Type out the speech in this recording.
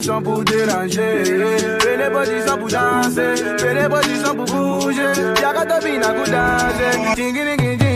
Sans pour déranger, fais les positions pour danser, fais les positions pour bouger. Y'a qu'à te bien à danser.